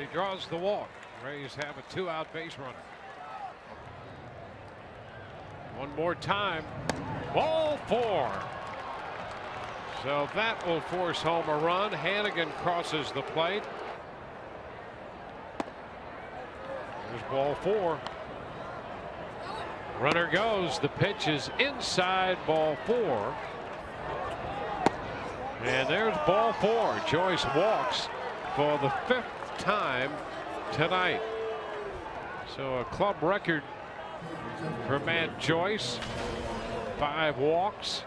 he draws the walk. Rays have a two out base runner. One more time. Ball four. So that will force home a run. Hanigan crosses the plate. There's ball four. Runner goes. The pitch is inside ball four. And there's ball four. Joyce walks for the fifth time tonight. So a club record for Matt Joyce. Five walks.